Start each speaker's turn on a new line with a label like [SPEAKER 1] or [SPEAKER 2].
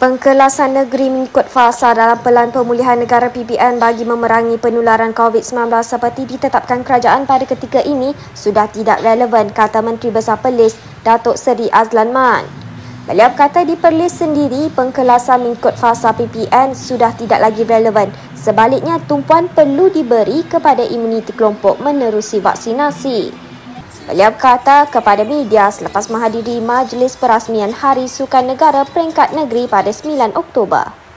[SPEAKER 1] Pengkelasan negeri mengikut fasa dalam pelan pemulihan negara PPN bagi memerangi penularan COVID-19 seperti ditetapkan kerajaan pada ketika ini sudah tidak relevan, kata Menteri Besar Perlis, Datuk Seri Azlan Man. Beliau kata di Perlis sendiri, pengkelasan mengikut fasa PPN sudah tidak lagi relevan. Sebaliknya, tumpuan perlu diberi kepada imuniti kelompok menerusi vaksinasi. Beliau berkata kepada media selepas menghadiri majlis perasmian Hari Sukan Negara peringkat negeri pada 9 Oktober.